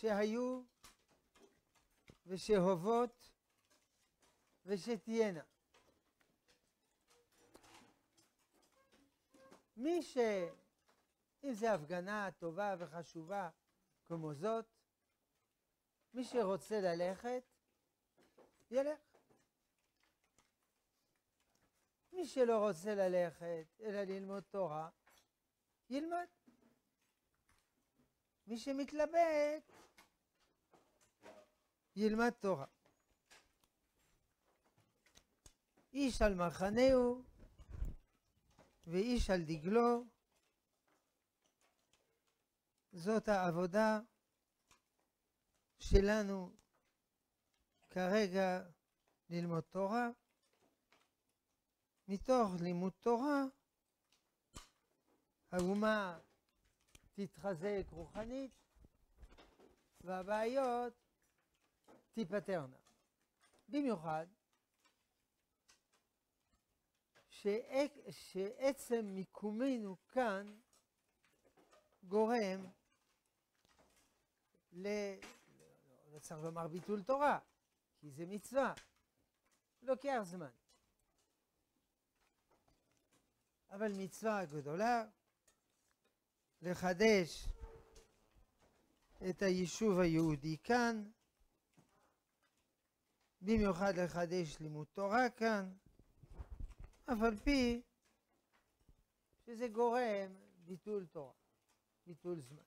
שהיו ושהוות ושתהיינה. מי ש... אם זו הפגנה טובה וחשובה כמו זאת, מי שרוצה ללכת, ילך. מי שלא רוצה ללכת אלא ללמוד תורה, ילמד. מי שמתלבט, ילמד תורה. איש על מחנהו ואיש על דגלו. זאת העבודה שלנו כרגע ללמוד תורה. מתוך לימוד תורה האומה תתחזק רוחנית והבעיות תיפתרנה. במיוחד שעצם מיקומנו כאן גורם ל... לא צריך לומר ביטול תורה, כי זה מצווה. לוקח זמן. אבל מצווה גדולה לחדש את היישוב היהודי כאן, במיוחד לחדש לימוד תורה כאן, אף על פי שזה גורם ביטול תורה, ביטול זמן.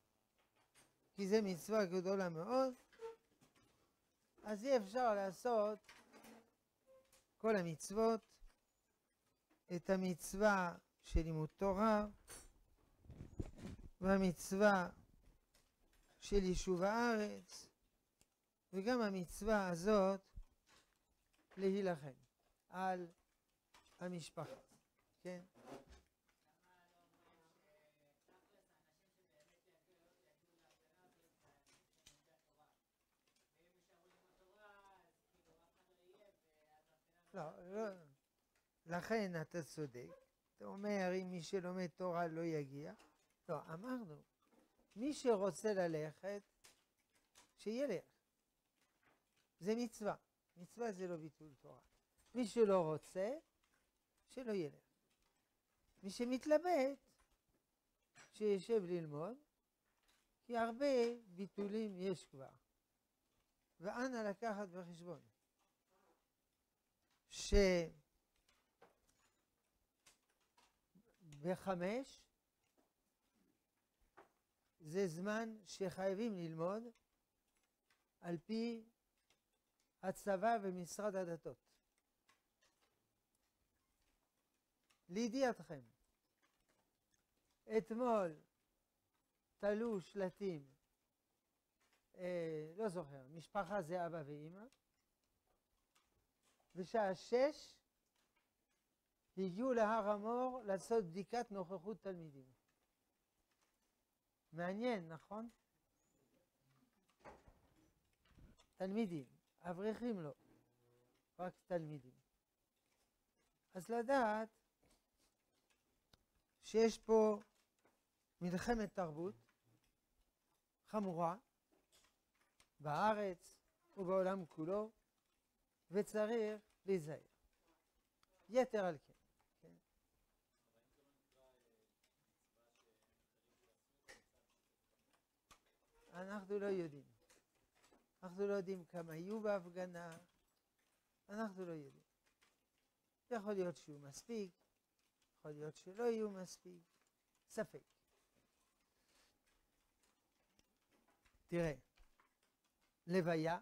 כי זה מצווה גדולה מאוד, אז אי אפשר לעשות כל המצוות, את המצווה של לימוד תורה והמצווה של יישוב הארץ וגם המצווה הזאת להילחם על המשפחה, כן? לא, לא, לכן אתה צודק. אתה אומר, אם מי שלומד תורה לא יגיע. לא, אמרנו, מי שרוצה ללכת, שילך. זה מצווה. מצווה זה לא ביטול תורה. מי שלא רוצה, שלא ילך. מי שמתלבט, שישב ללמוד, כי הרבה ביטולים יש כבר. ואנא לקחת בחשבון שבחמש זה זמן שחייבים ללמוד על פי הצבא ומשרד הדתות. לידיעתכם, אתמול תלו שלטים, אה, לא זוכר, משפחה זה אבא ואימא, בשעה שש הגיעו להר המור לעשות בדיקת נוכחות תלמידים. מעניין, נכון? תלמידים, אברכים לא, רק תלמידים. אז לדעת שיש פה מלחמת תרבות חמורה בארץ ובעולם כולו, וצריך להיזהר. יתר על כן. כן. אנחנו לא יודעים. אנחנו לא יודעים כמה יהיו בהפגנה, אנחנו לא יודעים. יכול להיות שהוא מספיק, יכול להיות שלא יהיו מספיק, ספק. תראה, לוויה,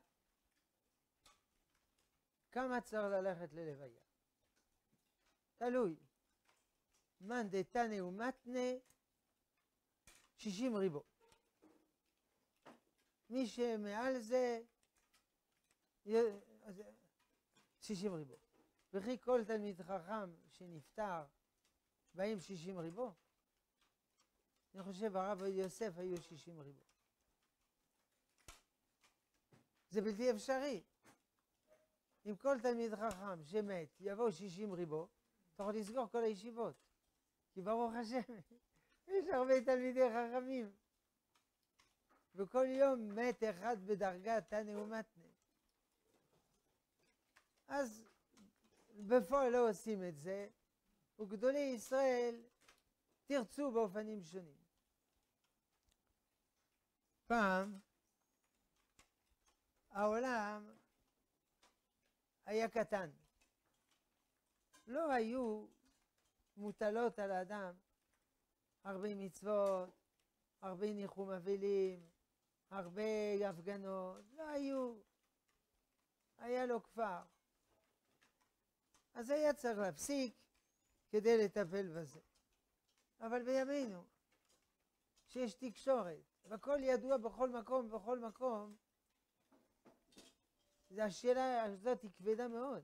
כמה צריך ללכת ללוויה? תלוי. מאן דתנא ומתנא, שישים ריבו. מי שמעל זה, שישים ריבו. וכי כל תלמיד חכם שנפטר באים שישים ריבו? אני חושב הרב יוסף היו שישים ריבו. זה בלתי אפשרי. אם כל תלמיד חכם שמת יבוא שישים ריבו, אתה יכול לסגור כל הישיבות. כי ברוך השם, יש הרבה תלמידי חכמים. וכל יום מת אחד בדרגת תנא ומתנא. אז בפועל לא עושים את זה, וגדולי ישראל תרצו באופנים שונים. פעם העולם היה קטן. לא היו מוטלות על האדם הרבה מצוות, הרבה ניחום אבלים, הרבה הפגנות, לא היו. היה לו כפר. אז היה צריך להפסיק כדי לטפל בזה. אבל בימינו, שיש תקשורת, והכל ידוע בכל מקום ובכל מקום, השאלה הזאת היא כבדה מאוד.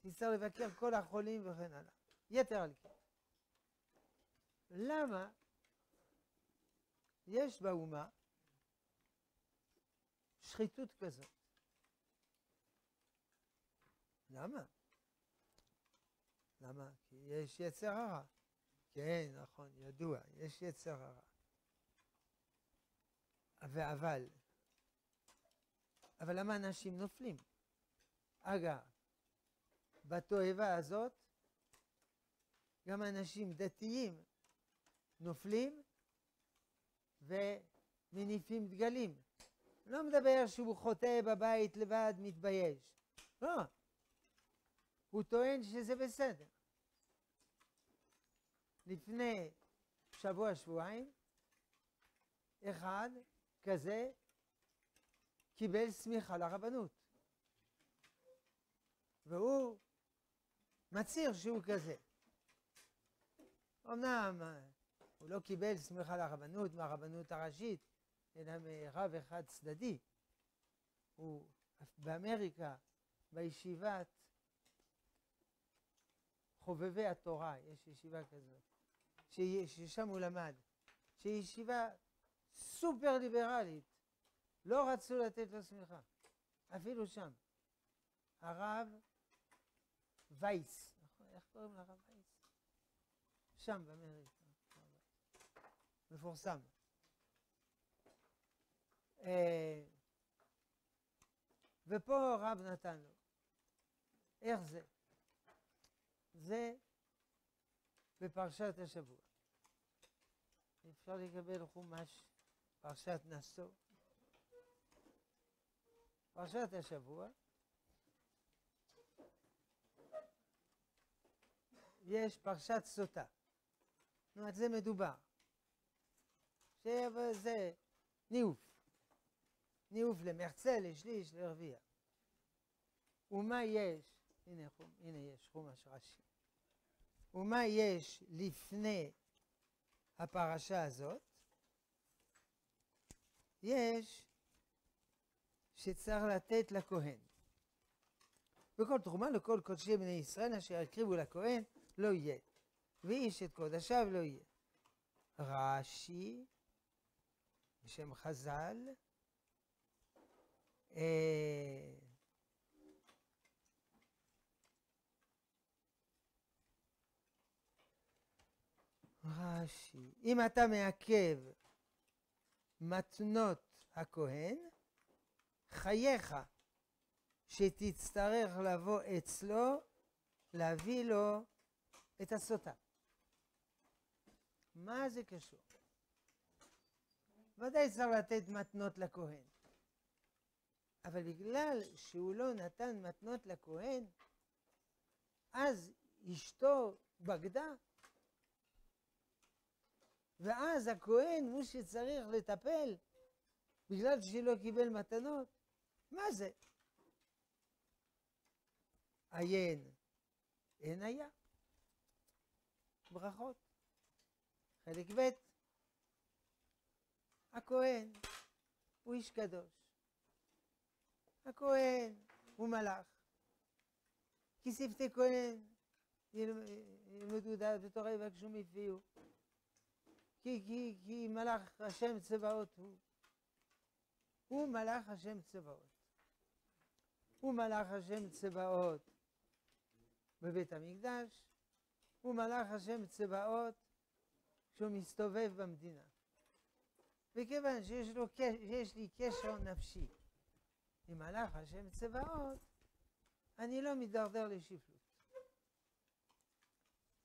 תצטרך לבקר כל החולים וכן הלאה. יתר על כן. למה יש באומה שחיתות כזאת? למה? למה? כי יש יצר הרע. כן, נכון, ידוע, יש יצר הרע. אבל, אבל למה אנשים נופלים? אגב, בתועבה הזאת, גם אנשים דתיים נופלים ומניפים דגלים. לא מדבר שהוא חוטא בבית לבד, מתבייש. לא. הוא טוען שזה בסדר. לפני שבוע, שבועיים, אחד כזה קיבל סמיכה לרבנות. והוא מצהיר שהוא כזה. אמנם הוא לא קיבל סמיכה לרבנות מהרבנות הראשית, אלא מרב אחד צדדי. הוא באמריקה, בישיבת חובבי התורה, יש ישיבה כזאת, ששם הוא למד, שהיא ישיבה סופר ליברלית, לא רצו לתת לו סמיכה, אפילו שם. הרב וייס? איך קוראים לרב וייס? שם באמריקה, מפורסם. אה, ופה רב נתן לו. איך זה? זה בפרשת השבוע. אפשר לקבל חומש פרשת נשוא. פרשת השבוע יש פרשת סוטה. נו, על זה מדובר. שזה ניאוף. ניאוף למחצה, לשליש, לרביע. ומה יש? הנה, הנה יש חומש רש"י. ומה יש לפני הפרשה הזאת? יש שצריך לתת לכהן. וכל תרומה לכל קודשי בני ישראל אשר יקריבו לכהן לא יהיה. ואיש את קודשיו לא יהיה. רש"י, בשם חז"ל, אה, רש"י, אם אתה מעכב מתנות הכהן, חייך שתצטרך לבוא אצלו, להביא לו את הסוטה. מה זה קשור? ודאי צריך לתת מתנות לכהן. אבל בגלל שהוא לא נתן מתנות לכהן, אז אשתו בגדה, ואז הכהן הוא שצריך לטפל בגלל שלא קיבל מתנות. מה זה? עיין, אין היה. ברכות. חלק ב', הכהן הוא איש קדוש. הכהן הוא מלאך. כי שפתי כהן ילמדו דעת ותורה יבקשו מפיהו. כי, כי, כי מלאך השם צבאות הוא. הוא מלאך השם צבאות. הוא מלאך השם צבאות בבית המקדש, הוא מלאך השם צבאות כשהוא מסתובב במדינה. וכיוון שיש, לו, שיש לי קשר נפשי עם מלאך השם צבאות, אני לא מידרדר לשפלות.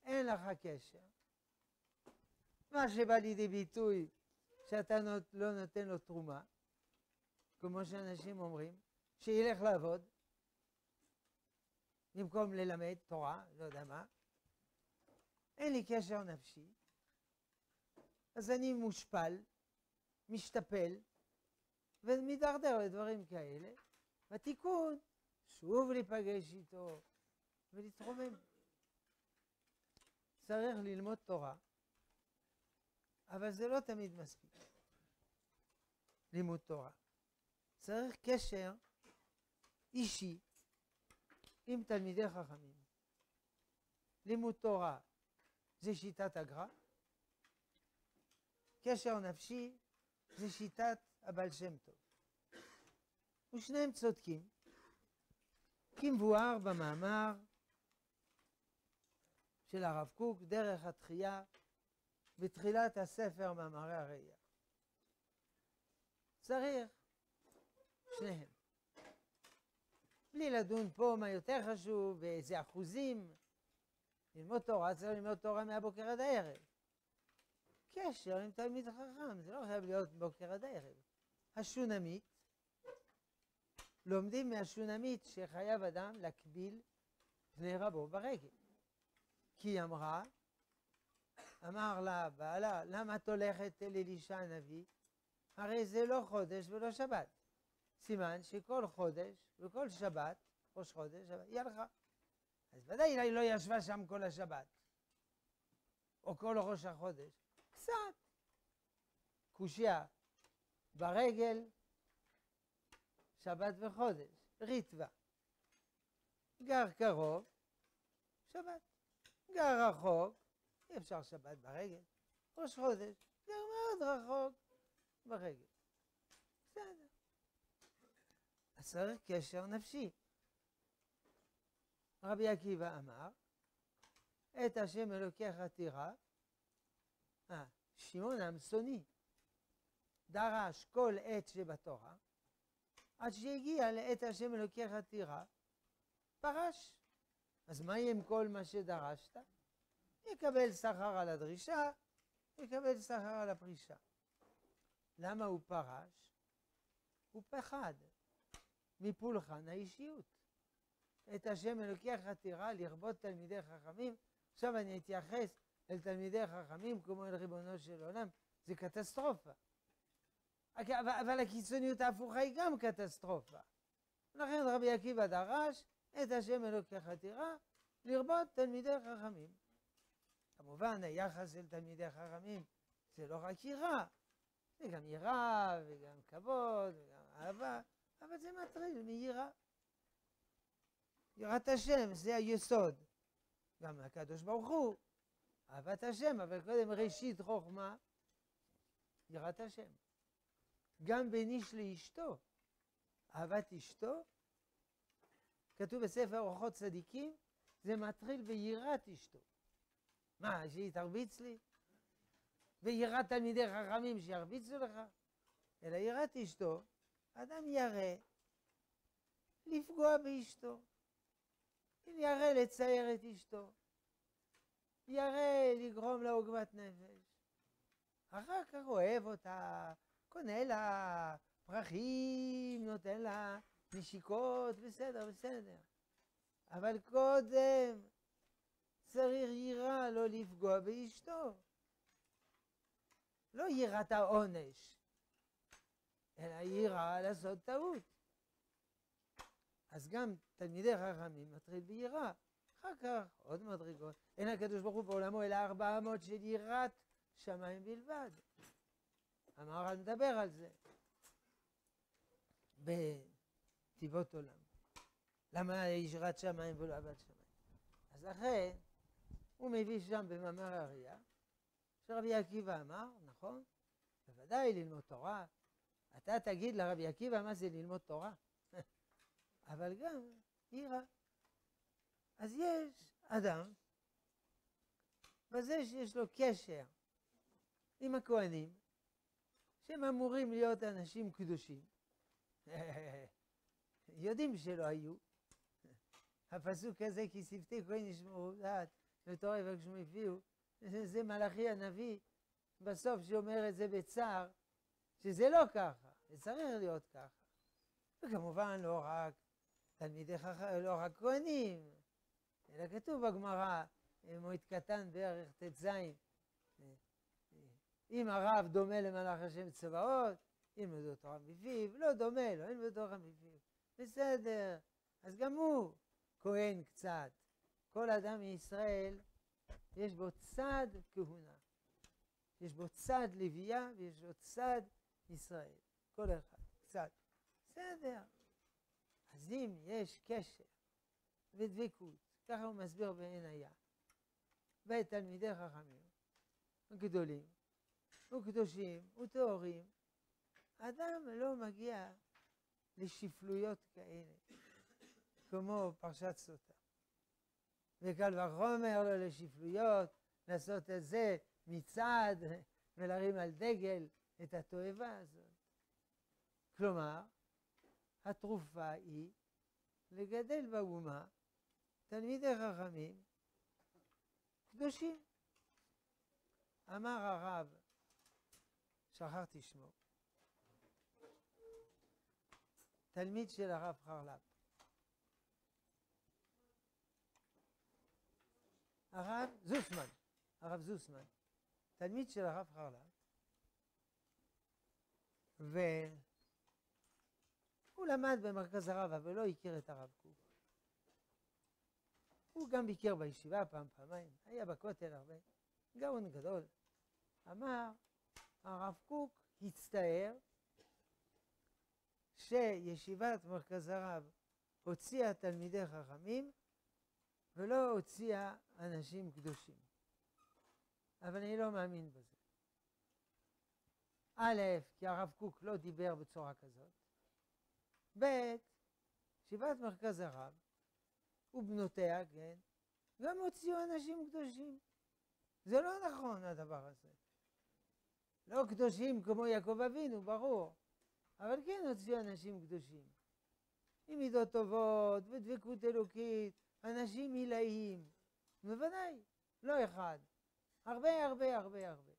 אין לך קשר. מה שבא לידי ביטוי שאתה לא נותן לו תרומה, כמו שאנשים אומרים, שילך לעבוד, במקום ללמד תורה, לא יודע מה, אין לי קשר נפשי, אז אני מושפל, משתפל, ומידרדר לדברים כאלה. בתיקון, שוב להיפגש איתו ולהתרומם. צריך ללמוד תורה, אבל זה לא תמיד מספיק. לימוד תורה. צריך קשר אישי עם תלמידי חכמים. לימוד תורה זה שיטת הגר"א, קשר נפשי זה שיטת הבעל שם טוב. ושניהם צודקים, כמבואר במאמר של הרב קוק, דרך התחייה, בתחילת הספר מאמרי הראייה. צריך שניהם. בלי לדון פה מה יותר חשוב, ואיזה אחוזים. ללמוד תורה, צריך ללמוד תורה מהבוקר עד הערב. קשר עם תלמיד חכם, זה לא חייב להיות בוקר עד הערב. השונמית, לומדים מהשונמית שחייב אדם להקביל פני רבו ברגל. כי היא אמרה, אמר לה בעלה, למה את הולכת אל אלישע הנביא? הרי זה לא חודש ולא שבת. סימן שכל חודש וכל שבת, ראש חודש, היא הלכה. אז ודאי היא לא ישבה שם כל השבת, או כל ראש החודש. קצת. קושייה ברגל, שבת וחודש, ריטווה. גר קרוב, שבת. גר רחוק, אי אפשר שבת ברגל. ראש חודש, גר מאוד רחוק ברגל. בסדר. אז צריך קשר נפשי. רבי עקיבא אמר, את השם אלוקיך תירא, שמעון המסוני דרש כל עת שבתורה, עד שהגיע לעת השם אלוקיך תירא, פרש. אז מה יהיה עם כל מה שדרשת? יקבל שכר על הדרישה, יקבל שכר על הפרישה. למה הוא פרש? הוא פחד מפולחן האישיות. את השם אלוקיך תירא לרבות תלמידי חכמים. עכשיו אני אתייחס אל תלמידי חכמים כמו אל ריבונו של עולם, זה קטסטרופה. אבל הקיצוניות ההפוכה היא גם קטסטרופה. לכן רבי עקיבא דרש את השם אלוקיך תירא לרבות תלמידי חכמים. כמובן היחס אל תלמידי חכמים זה לא רק יראה, זה גם יראה וגם כבוד וגם אהבה, אבל זה מטריד מיראה. יראת השם זה היסוד. גם הקדוש ברוך הוא, אהבת השם, אבל קודם ראשית חוכמה, יראת השם. גם בין איש לאשתו, אהבת אשתו, כתוב בספר אורחות צדיקים, זה מתחיל ביראת אשתו. מה, שהיא תרביץ לי? ויראת תלמידי חכמים שירביצו לך? אלא יראת אשתו, אדם ירא לפגוע באשתו. ירא לצייר את אשתו. ירא לגרום לה עוגמת נפש. אחר כך אוהב אותה, קונה לה פרחים, נותן לה נשיקות, בסדר, בסדר. אבל קודם צריך יראה לא לפגוע באשתו. לא יראת העונש, אלא יראה לעשות טעות. אז גם תלמידי חכמים מתחיל ביראה. אחר כך עוד מדרגות. אין הקדוש ברוך הוא בעולמו אלא ארבע אמות של יראת שמיים בלבד. המהר"ל מדבר על זה בטבעות עולם. למה יש יראת שמיים ולא אהבת שמיים? אז לכן הוא מביא שם במאמר הראייה שרבי עקיבא אמר, נכון, בוודאי ללמוד תורה. אתה תגיד לרבי עקיבא מה זה ללמוד תורה, אבל גם יראה. אז יש אדם, בזה שיש לו קשר עם הכהנים, שהם אמורים להיות אנשים קדושים. יודעים שלא היו. הפסוק הזה, כי שפתי כהן ישמעו דעת ותורה יבקשו מפיהו, זה מלאכי הנביא, בסוף שאומר את זה בצער, שזה לא ככה, זה צריך להיות ככה. וכמובן לא רק תלמידי חכם, לא רק כהנים, אלא כתוב בגמרא, מועד קטן בערך ט"ז, אם הרב דומה למלאך השם צבאות, אם לא תורה מפיו, לא דומה לו, אין לו תורה מפיו. בסדר, אז גם הוא כהן קצת. כל אדם מישראל, יש בו צד כהונה. יש בו צד לוויה ויש בו צד ישראל. כל אחד, קצת. בסדר. אז אם יש קשר ודבקות, ככה הוא מסביר בעין היה, ותלמידי חכמים גדולים וקדושים וטהורים, אדם לא מגיע לשפלויות כאלה, כמו פרשת סוטה. וקל וחומר לו לשפלויות, לעשות את זה מצעד ולהרים על דגל את התועבה הזאת. כלומר, התרופה היא לגדל באומה תלמידי חכמים קדושים. אמר הרב, שכחתי שמו, תלמיד של הרב חרל"פ. הרב זוסמן, הרב זוסמן, תלמיד של הרב חרל"פ, והוא למד במרכז הרב, אבל לא הכיר את הרב קוק. הוא גם ביקר בישיבה פעם, פעמיים, היה בכותל הרבה, גאון גדול. אמר, הרב קוק הצטער שישיבת מרכז הרב הוציאה תלמידי חכמים ולא הוציאה אנשים קדושים. אבל אני לא מאמין בזה. א', כי הרב קוק לא דיבר בצורה כזאת. ב', ישיבת מרכז הרב ובנותיה, כן, גם הוציאו אנשים קדושים. זה לא נכון הדבר הזה. לא קדושים כמו יעקב אבינו, ברור, אבל כן הוציאו אנשים קדושים. עם מידות טובות ודבקות אלוקית, אנשים עילאיים. בוודאי, לא אחד. הרבה הרבה הרבה הרבה.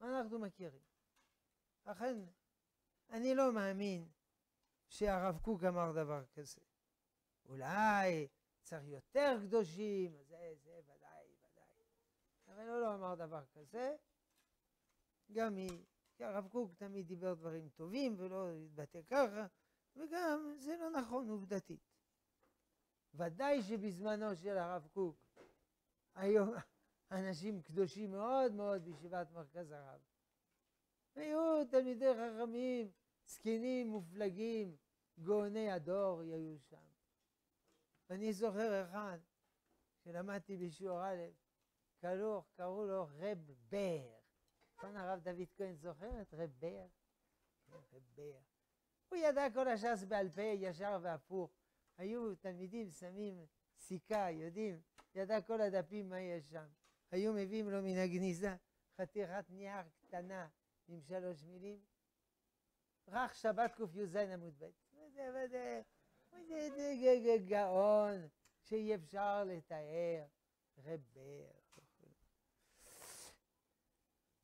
אנחנו מכירים. לכן, אני לא מאמין שהרב קוק אמר דבר כזה. אולי צריך יותר קדושים, זה, זה, ודאי, ודאי. אבל הוא לא אמר דבר כזה. גם היא, הרב קוק תמיד דיבר דברים טובים ולא התבטא ככה, וגם זה לא נכון עובדתית. ודאי שבזמנו של הרב קוק היו אנשים קדושים מאוד מאוד בישיבת מרכז הרב. היו תלמידי חכמים, זקנים, מופלגים, גאוני הדור היו שם. ואני זוכר אחד שלמדתי בשיעור א', קראו, קראו לו רב בר. כאן הרב דוד כהן זוכר את רב בר? כן, רב בר. הוא ידע כל הש"ס בעל פה, ישר והפוך. היו תלמידים שמים סיכה, יודעים, ידע כל הדפים מה יש שם. היו מביאים לו מן הגניזה חתיכת נייר קטנה עם שלוש מילים. רך שבת קי"ז עמוד ב'. וזה גאון שאי אפשר לתאר. רבר.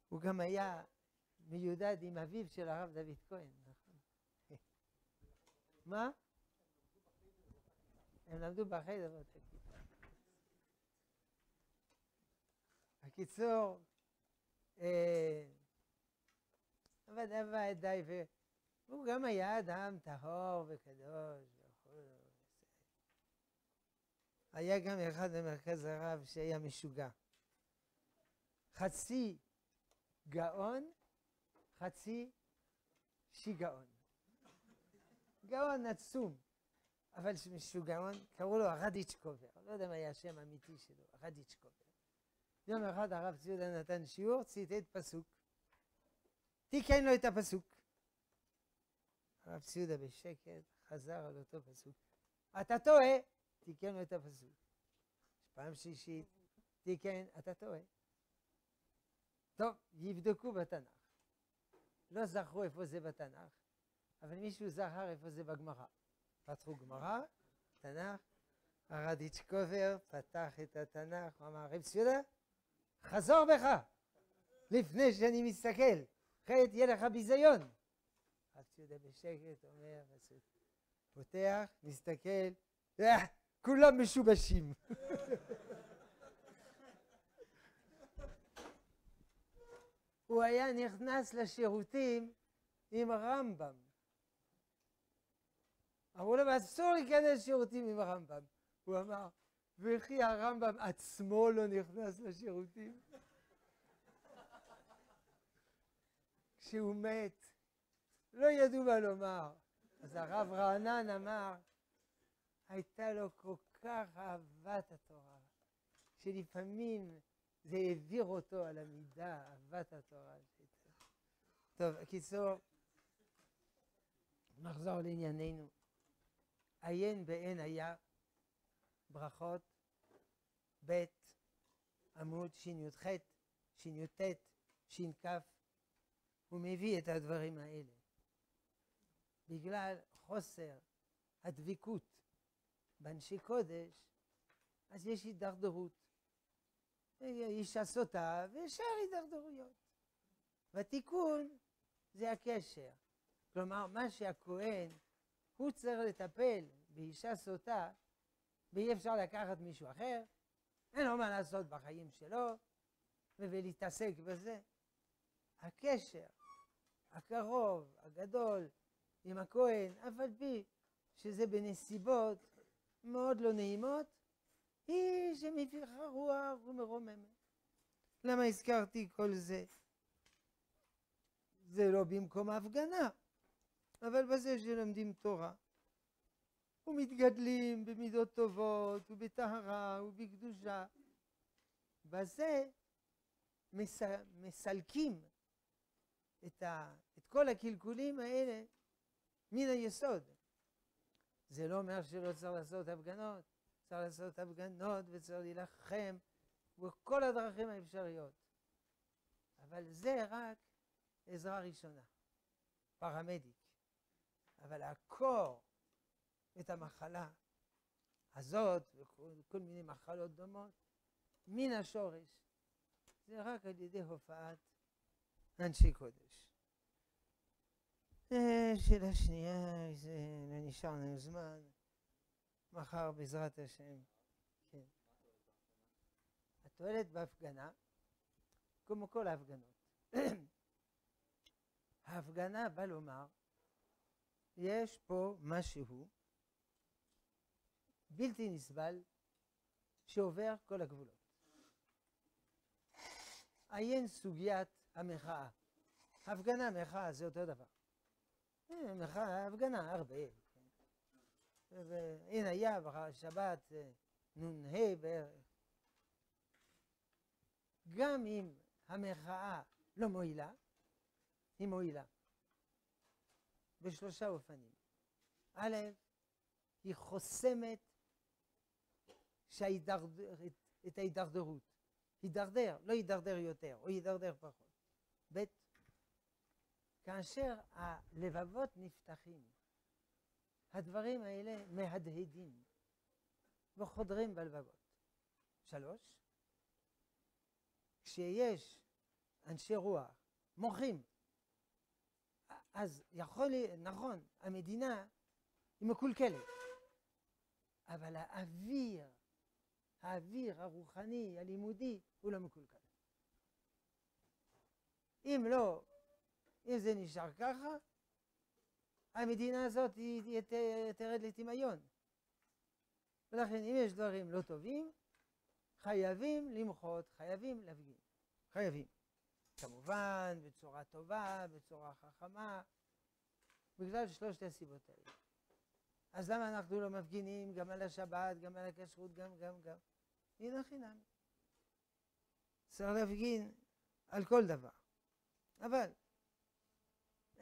הוא גם היה מיודד עם אביו של הרב דוד כהן, נכון? מה? הם למדו בחדר באותה כיתה. בקיצור, עבד עבד די, והוא גם היה אדם טהור וקדוש. היה גם אחד במרכז הרב שהיה משוגע. חצי גאון, חצי שיגעון. גאון עצום. אבל משוגעון, קראו לו הרדיצ'קובר, לא יודע מה היה השם האמיתי שלו, הרדיצ'קובר. יום אחד הרב ציודה נתן שיעור, ציטט פסוק. תיקן לו את הפסוק. הרב ציודה בשקט חזר על אותו פסוק. אתה טועה, תיקן לו את הפסוק. פעם שלישית, תיקן, אתה טועה. טוב, יבדקו בתנ"ך. לא זכרו איפה זה בתנ"ך, אבל מישהו זכר איפה זה בגמרא. פתחו גמרא, תנ"ך, הרדיצ'קובר פתח את התנ"ך, הוא אמר, רב ציודה, חזור בך, לפני שאני מסתכל, אחרת יהיה לך ביזיון. רב ציודה בשקט אומר, פותח, מסתכל, אה, כולם משובשים. הוא היה נכנס לשירותים עם רמב"ם. אמרו לו, אסור להיכנס לשירותים עם הרמב"ם. הוא אמר, וכי הרמב"ם עצמו לא נכנס לשירותים? כשהוא מת, לא ידעו מה לומר. אז הרב רענן אמר, הייתה לו כל כך אהבת התורה, שלפעמים זה העביר אותו על המידה, אהבת התורה. טוב, בקיצור, נחזור לענייננו. עיין בעין היה, ברכות, ב', עמוד שי"ח, שי"ט, ש"כ, הוא מביא את הדברים האלה. בגלל חוסר הדבקות באנשי קודש, אז יש הידרדרות. אישה סוטה ושאר הידרדרויות. והתיקון זה הקשר. כלומר, מה שהכהן, הוא צריך לטפל באישה סוטה, ואי אפשר לקחת מישהו אחר, אין לו מה לעשות בחיים שלו, ולהתעסק בזה. הקשר הקרוב, הגדול, עם הכהן, אף על פי שזה בנסיבות מאוד לא נעימות, היא שמפיחה רוח ומרוממת. למה הזכרתי כל זה? זה לא במקום ההפגנה, אבל בזה שלומדים תורה ומתגדלים במידות טובות ובטהרה ובקדושה, בזה מס... מסלקים את, ה... את כל הקלקולים האלה מן היסוד. זה לא אומר שלא צריך לעשות הפגנות, צריך לעשות הפגנות וצריך להילחם בכל הדרכים האפשריות. אבל זה רק עזרה ראשונה, פרמדיק. אבל לעקור את המחלה הזאת וכל מיני מחלות דומות מן השורש, זה רק על ידי הופעת אנשי קודש. שאלה שנייה, זה לא נשאר לנו זמן. מחר בעזרת השם. כן. התועלת בהפגנה, כמו כל ההפגנות. ההפגנה בא לומר, יש פה משהו בלתי נסבל שעובר כל הגבולות. עיין סוגיית המחאה. הפגנה, מחאה, זה אותו דבר. מחאה, הפגנה, הרבה. והנה היה בשבת אה, נ"ה בערך. גם אם המחאה לא מועילה, היא מועילה. בשלושה אופנים. א', היא חוסמת שההידרדר, את, את ההידרדרות. הידרדר, לא הידרדר יותר, או הידרדר פחות. ב', כאשר הלבבות נפתחים, הדברים האלה מהדהדים וחודרים בלבבות. שלוש, כשיש אנשי רוח מוחים, אז יכול להיות, נכון, המדינה היא מקולקלת, אבל האוויר, האוויר הרוחני, הלימודי, הוא לא מקולקל. אם לא, אם זה נשאר ככה, המדינה הזאת היא תרד לטמיון. ולכן אם יש דברים לא טובים, חייבים למחות, חייבים להפגין. חייבים. כמובן, בצורה טובה, בצורה חכמה, בגלל שלושת הסיבות האלה. אז למה אנחנו לא מפגינים גם על השבת, גם על הכשרות, גם, גם, גם? הנה חינם. צריך להפגין על כל דבר. אבל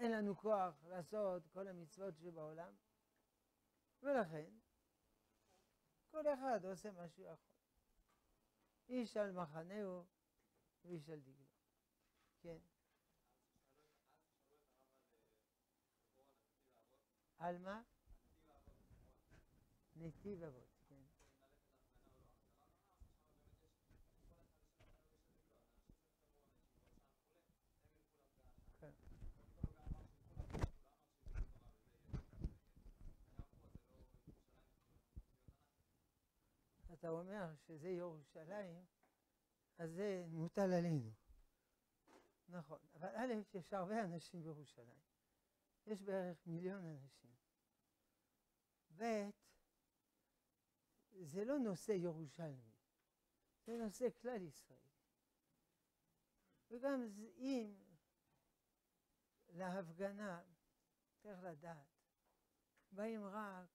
אין לנו כוח לעשות כל המצוות שבעולם, ולכן כל אחד עושה מה שהוא יכול. איש על מחנהו ואיש על דגלו. כן. על מה? נתיב אבות. אתה אומר שזה ירושלים, אז זה מוטל עלינו. נכון, אבל א', יש הרבה אנשים בירושלים. יש בערך מיליון אנשים. ב', זה לא נושא ירושלמי, זה נושא כלל ישראלי. וגם אם להפגנה, צריך לדעת, באים רק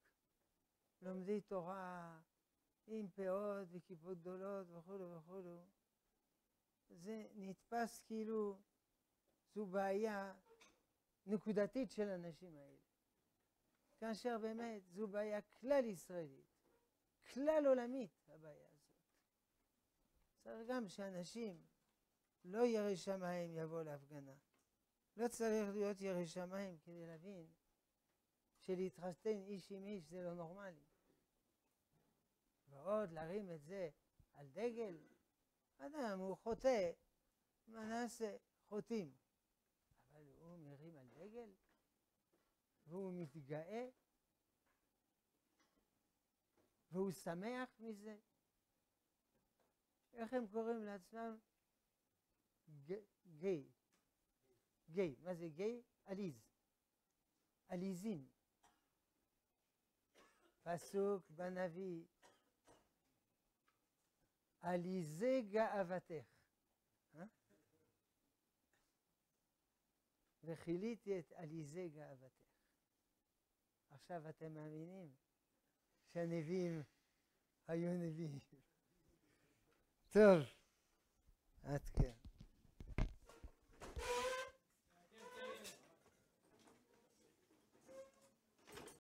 לומדי תורה עם פאות וכיפות גדולות וכולו וכולו, זה נתפס כאילו זו בעיה נקודתית של האנשים האלה. כאשר באמת זו בעיה כלל ישראלית, כלל עולמית הבעיה הזאת. צריך גם שאנשים לא יראי שמיים יבואו להפגנה. לא צריך להיות יראי שמיים כדי להבין שלהתחתן איש עם איש זה לא נורמלי. ועוד להרים את זה על דגל, אדם הוא חוטא, מה נעשה? חוטאים. אבל הוא מרים על דגל? והוא מתגאה? והוא שמח מזה? איך הם קוראים לעצמם? גיי. גיי. מה זה גיי? עליז. עליזים. פסוק בנביא עליזי גאוותך. אה? וכיליתי את עליזי גאוותך. עכשיו אתם מאמינים שהנביאים היו נביאים. טוב, עד כאן.